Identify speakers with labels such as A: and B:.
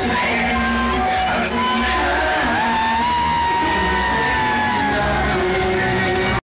A: Slam.